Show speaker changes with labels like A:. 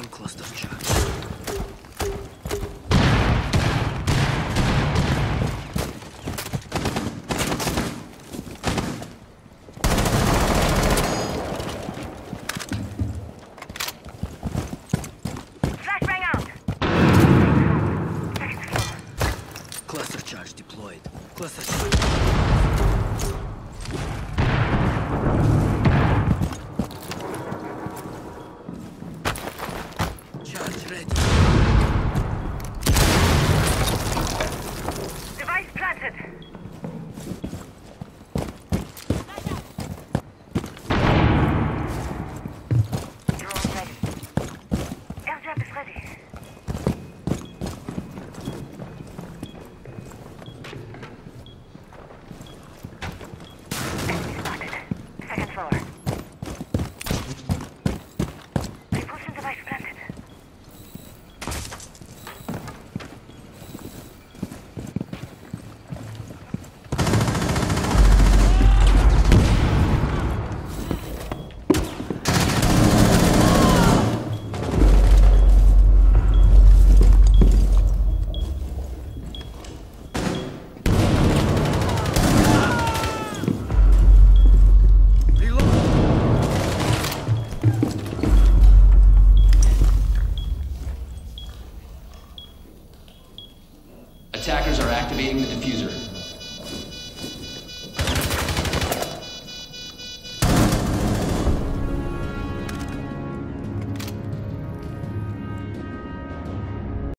A: Placing cluster charge.
B: Flashbang out! Second floor.
A: Cluster charge deployed. Cluster. Charge
C: Attackers are activating the diffuser.